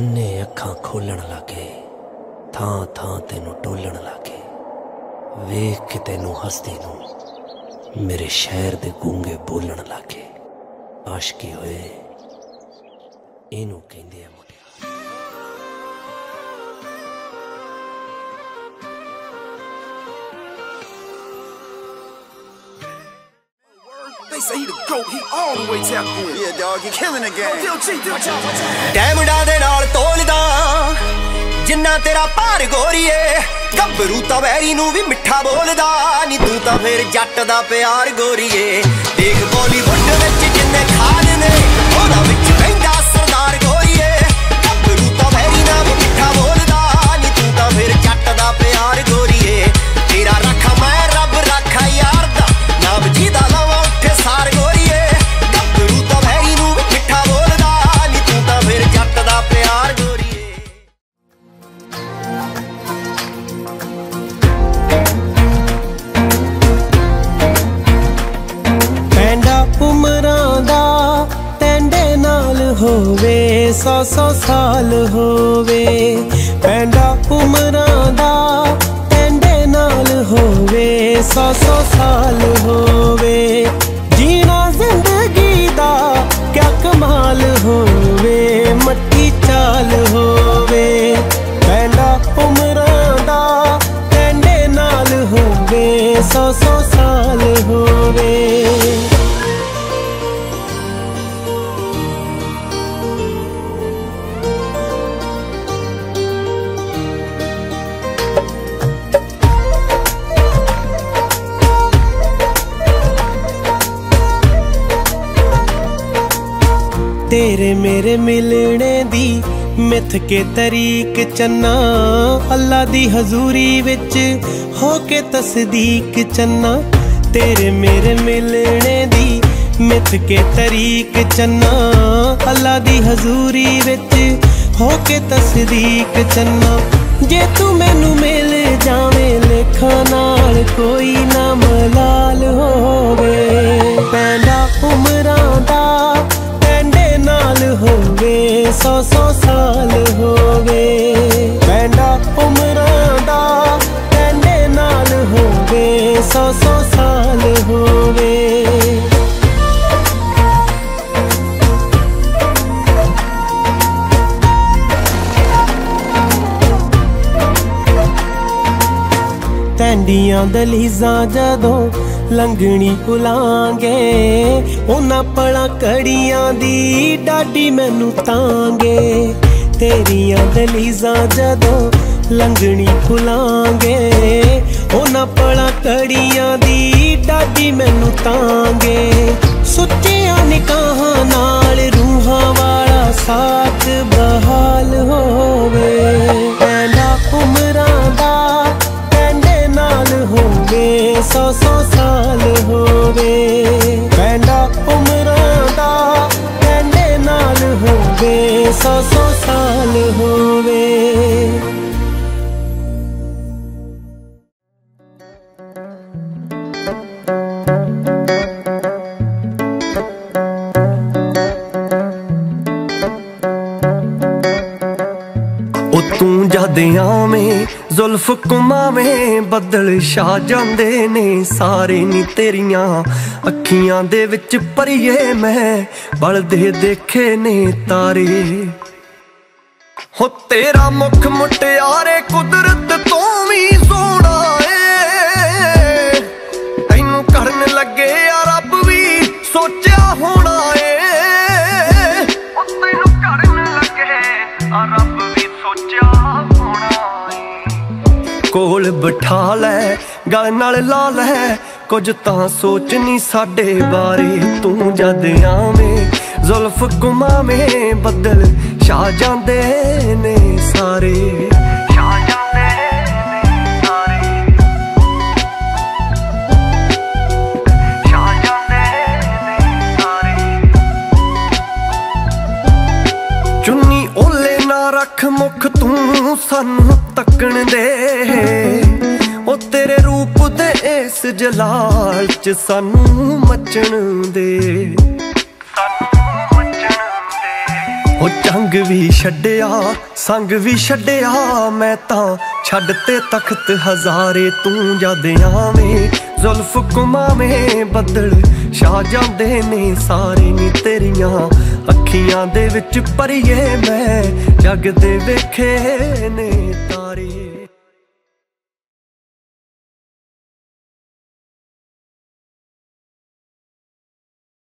ਅੰਨੇ ਅੱਖਾਂ ਖੋਲਣ ਲੱਗੇ, ਥਾਂ ਥਾਂ ਤੈਨੂੰ ਟੋਲਣ ਲੱਗੇ। ਵੇਖ ਕੇ ਤੈਨੂੰ ਹੱਸਦੀ ਨੂੰ ਮੇਰੇ ਸ਼ਹਿਰ ਦੇ ਗੂੰਗੇ ਬੋਲਣ ਲੱਗੇ। ਆਸ਼ਕੀ ਹੋਏ, ਇਹਨੂੰ ਕਹਿੰਦੇ ਆ They say he the GOAT, he all the way tapped in. Yeah, dog, you're killing the game. Yo, G, do it, y'all, watch out. ਡੈਮੰਡਾਂ ਦੇ ਨਾਲ ਤੋਲਦਾ ਜਿੰਨਾ ਤੇਰਾ ਭਾਰ ਗੋਰੀਏ ਗੱਭਰੂ ਤਾਂ ਵੈਰੀ ਨੂੰ ਵੀ ਮਿੱਠਾ ਬੋਲਦਾ ਨੀ ਤੂੰ ਤਾਂ ਫੇਰ ਜੱਟ ਦਾ ਪਿਆਰ ਗੋਰੀਏ ਦੇਖ ਬਾਲੀਵੁੱਡ ਵਿੱਚ ਜਿੰਨੇ ਖਾਨ ਸੌ ਸੌ ਸਾਲ ਹੋਵੇ ਪੈਂਡਾ ਉਮਰਾਂ ਦਾ ਟੈਂਡੇ ਨਾਲ ਹੋਵੇ ਸੌ ਸੌ ਸਾਲ ਤੇਰੇ ਮੇਰੇ ਮਿਲਣੇ ਦੀ ਮਿੱਥ ਕੇ ਤਰੀਕ ਚੰਨਾ। ਅੱਲਾ ਦੀ ਹਜ਼ੂਰੀ ਵਿੱਚ ਹੋ ਕੇ ਤਸਦੀਕ ਚੰਨਾ। ਤੇਰੇ ਮੇਰੇ ਮਿਲਣੇ ਦੀ ਮਿੱਥ ਕੇ ਤਰੀਕ ਚੰਨਾ। ਅੱਲਾ ਦੀ ਹਜ਼ੂਰੀ ਵਿੱਚ ਹੋ ਕੇ ਤਸਦੀਕ ਚੰਨਾ। ਜੇ ਤੂੰ ਮੈਨੂੰ ਮਿਲ ਜਾਵੇਂ, ਲੇਖਾਂ ਨਾਲ ਕੋਈ ਨਾ ਮਲਾਲ ਹੋਵੇ। ਸੌ ਸੌ ਸਾਲ ਹੋਵੇ ਪੈਂਡਾ ਉਮਰਾਂ ਦਾ ਪੈਂਡੇ ਨਾਲ ਹੋਵੇ ਸੌ ਸੌ ਸਾਲ ਹੋਵੇ ਟੈਂਡੀਆਂ ਦਲੀਜ਼ਾਂ ਜਦੋਂ ਲੰਗਣੀ ਭੁਲਾਂਗੇ। ਉਹਨਾਂ ਪਲਾਂ ਕੜੀਆਂ ਦੀ ਡਾਡੀ ਮੈਨੂੰ ਤਾਂਗੇ। ਤੇਰੀਆਂ ਦਲੀਜ਼ਾਂ ਜਦੋਂ ਲੰਘਣੀ ਭੁਲਾਂਗੇ, ਉਹਨਾਂ ਪਲਾਂ ਕੜੀਆਂ ਦੀ ਡਾਡੀ ਮੈਨੂੰ ਤਾਂਗੇ। ਸੁੱਚਿਆਂ ਨਿਕਾਹਾਂ ਨਾਲ ਰੂਹਾਂ ਵਾਲਾ ਸਾਥ ਬਹਾਲ ਹੋਵੇ। ਸੌ ਸੌ ਸਾਲ ਹੋਵੇ। ਉਹ ਤੂੰ ਜਦ ਆਵੇਂ ਜ਼ੁਲਫ ਕੁਮਾਵੇਂ ਬੱਦਲ ਛਾ ਜਾਂਦੇ ਨੇ, ਸਾਰੇ ਨੀ ਤੇਰੀਆਂ ਅੱਖੀਆਂ ਦੇ ਵਿੱਚ ਪਰੀਏ ਮੈਂ, ਬਲਦੇ ਦੇਖੇ ਨੇ ਤਾਰੇ। ਹੋ ਤੇਰਾ ਮੁਖ ਮੁਟਿਆਰੇ ਕੁਦਰਤ ਤੋਂ ਵੀ ਸੋਹਣਾ ਏ। ਤੈਨੂੰ ਕਰਨ ਲੱਗੇ ਆ ਰੱਬ ਵੀ ਸੋਚਿਆ ਹੋਣਾ ਕੋਲ ਬਿਠਾ ਲੈ ਗਲ ਨਾਲ ਲਾ ਲੈ। ਕੁਝ ਤਾਂ ਸੋਚ ਨਹੀਂ ਸਾਡੇ ਬਾਰੇ, ਤੂੰ ਜਦ ਆਵੇਂ, ਜ਼ੁਲਫ ਗੁਮਾਵੇਂ ਬੱਦਲ ਛਾ ਜਾਂਦੇ ਨੇ ਸਾਰੇ। ਨਾ ਮੁਖ ਤੂੰ ਸਾਨੂੰ ਤੱਕਣ ਦੇ। ਉਹ ਤੇਰੇ ਰੂਪ ਦੇ ਇਸ ਜਲਾਲ ਚ ਸਾਨੂੰ ਮੱਚਣ ਦੇ। ਸਾਨੂੰ ਮੱਚਣ ਦੇ ਉਹ ਚੰਗ ਵੀ ਛੱਡਿਆ, ਸੰਗ ਵੀ ਛੱਡਿਆ ਮੈਂ ਤਾਂ ਛੱਡ ਤੇ ਤਖਤ ਹਜ਼ਾਰੇ ਤੂੰ ਜਦ ਆਵੇਂ, ਜ਼ੁਲਫ ਕੁਮਾਵੇਂ ਬੱਦਲ ਛਾ ਜਾਂਦੇ ਨੇ ਸਾਰੇ ਨੀ ਤੇਰੀਆਂ ਅੱਖੀਆਂ ਦੇ ਵਿੱਚ ਪਰੀਏ ਮੈਂ, ਜਗ ਦੇ ਵੇਖੇ ਨੇ ਤਾਂ।